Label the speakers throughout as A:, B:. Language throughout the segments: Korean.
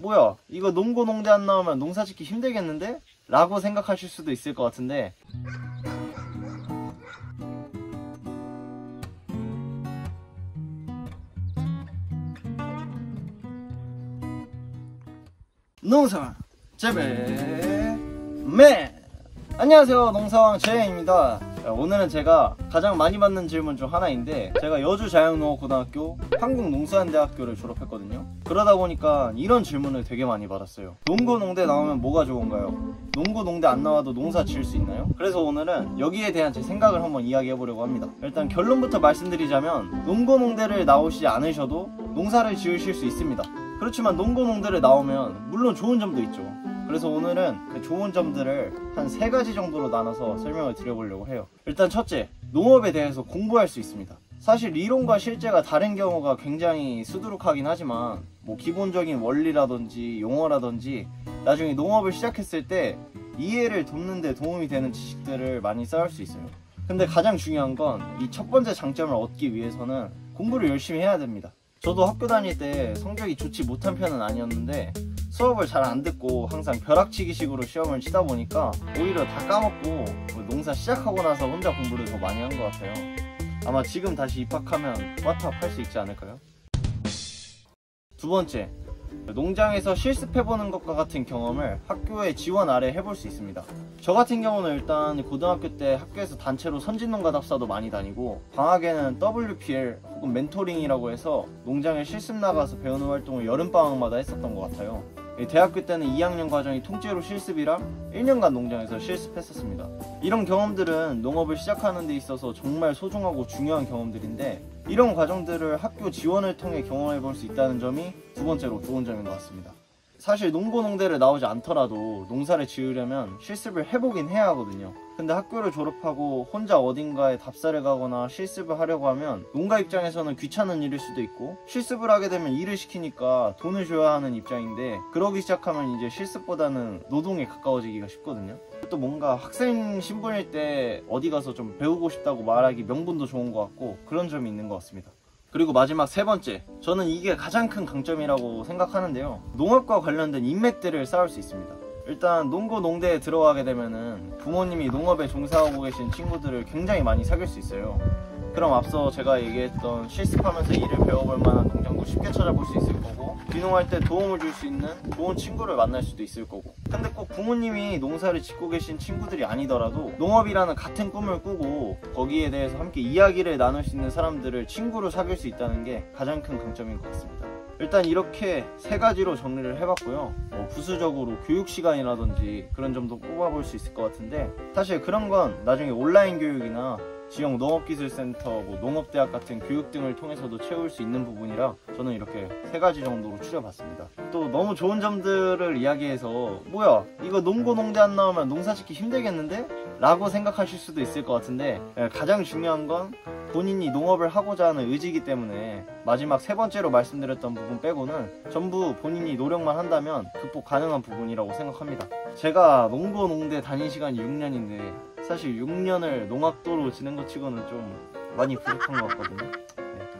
A: 뭐야 이거 농고 농대 안 나오면 농사 짓기 힘들겠는데? 라고 생각하실 수도 있을 것 같은데. 농사왕 재배맨 안녕하세요 농사왕 재입니다 오늘은 제가 가장 많이 받는 질문 중 하나인데 제가 여주자영농업고등학교 한국농수산대학교를 졸업했거든요. 그러다 보니까 이런 질문을 되게 많이 받았어요. 농고농대 나오면 뭐가 좋은가요? 농고농대 안 나와도 농사 지을 수 있나요? 그래서 오늘은 여기에 대한 제 생각을 한번 이야기해 보려고 합니다. 일단 결론부터 말씀드리자면 농고농대를 나오시지 않으셔도 농사를 지으실 수 있습니다. 그렇지만 농고농대를 나오면 물론 좋은 점도 있죠 그래서 오늘은 그 좋은 점들을 한 세 가지 정도로 나눠서 설명을 드려보려고 해요. 일단 첫째, 농업에 대해서 공부할 수 있습니다. 사실 이론과 실제가 다른 경우가 굉장히 수두룩하긴 하지만 뭐 기본적인 원리라든지 용어라든지 나중에 농업을 시작했을 때 이해를 돕는 데 도움이 되는 지식들을 많이 쌓을 수 있어요. 근데 가장 중요한 건 이 첫 번째 장점을 얻기 위해서는 공부를 열심히 해야 됩니다. 저도 학교 다닐 때 성적이 좋지 못한 편은 아니었는데 수업을 잘 안 듣고 항상 벼락치기식으로 시험을 치다 보니까 오히려 다 까먹고 뭐 농사 시작하고 나서 혼자 공부를 더 많이 한 것 같아요. 아마 지금 다시 입학하면 왓탑 할 수 있지 않을까요? 두 번째, 농장에서 실습해보는 것과 같은 경험을 학교의 지원 아래 해볼 수 있습니다. 저 같은 경우는 일단 고등학교 때 학교에서 단체로 선진농가 답사도 많이 다니고 방학에는 WPL 혹은 멘토링이라고 해서 농장에 실습 나가서 배우는 활동을 여름방학마다 했었던 것 같아요. 대학교 때는 2학년 과정이 통째로 실습이랑 1년간 농장에서 실습했었습니다. 이런 경험들은 농업을 시작하는 데 있어서 정말 소중하고 중요한 경험들인데 이런 과정들을 학교 지원을 통해 경험해 볼 수 있다는 점이 두 번째로 좋은 점인 것 같습니다. 사실 농고농대를 나오지 않더라도 농사를 지으려면 실습을 해보긴 해야 하거든요. 근데 학교를 졸업하고 혼자 어딘가에 답사를 가거나 실습을 하려고 하면 농가 입장에서는 귀찮은 일일 수도 있고 실습을 하게 되면 일을 시키니까 돈을 줘야 하는 입장인데 그러기 시작하면 이제 실습보다는 노동에 가까워지기가 쉽거든요. 또 뭔가 학생 신분일 때 어디 가서 좀 배우고 싶다고 말하기 명분도 좋은 것 같고 그런 점이 있는 것 같습니다. 그리고 마지막 세 번째 저는 이게 가장 큰 강점이라고 생각하는데요. 농업과 관련된 인맥들을 쌓을 수 있습니다. 일단 농고 농대에 들어가게 되면은 부모님이 농업에 종사하고 계신 친구들을 굉장히 많이 사귈 수 있어요 그럼 앞서 제가 얘기했던 실습하면서 일을 배워볼 만한 농장도 쉽게 찾아볼 수 있을 거고 귀농할 때 도움을 줄 수 있는 좋은 친구를 만날 수도 있을 거고. 근데 꼭 부모님이 농사를 짓고 계신 친구들이 아니더라도 농업이라는 같은 꿈을 꾸고 거기에 대해서 함께 이야기를 나눌 수 있는 사람들을 친구로 사귈 수 있다는 게 가장 큰 강점인 것 같습니다. 일단 이렇게 세 가지로 정리를 해봤고요. 뭐 부수적으로 교육 시간이라든지 그런 점도 뽑아볼 수 있을 것 같은데 사실 그런 건 나중에 온라인 교육이나 지역 농업기술센터, 뭐 농업대학 같은 교육 등을 통해서도 채울 수 있는 부분이라 저는 이렇게 세 가지 정도로 추려봤습니다. 또 너무 좋은 점들을 이야기해서 뭐야 이거 농고 농대 안 나오면 농사 짓기 힘들겠는데? 라고 생각하실 수도 있을 것 같은데 예, 가장 중요한 건 본인이 농업을 하고자 하는 의지이기 때문에 마지막 세 번째로 말씀드렸던 부분 빼고는 전부 본인이 노력만 한다면 극복 가능한 부분이라고 생각합니다. 제가 농고 농대 다닌 시간이 6년인데 사실 6년을 농학도로 지낸 것 치고는 좀 많이 부족한 것 같거든요. 네.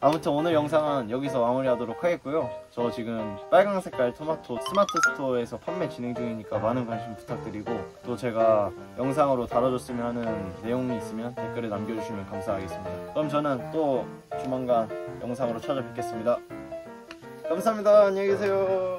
A: 아무튼 오늘 영상은 여기서 마무리하도록 하겠고요. 저 지금 빨강 색깔 토마토 스마트 스토어에서 판매 진행 중이니까 많은 관심 부탁드리고 또 제가 영상으로 다뤄줬으면 하는 내용이 있으면 댓글에 남겨주시면 감사하겠습니다. 그럼 저는 또 조만간 영상으로 찾아뵙겠습니다. 감사합니다. 안녕히 계세요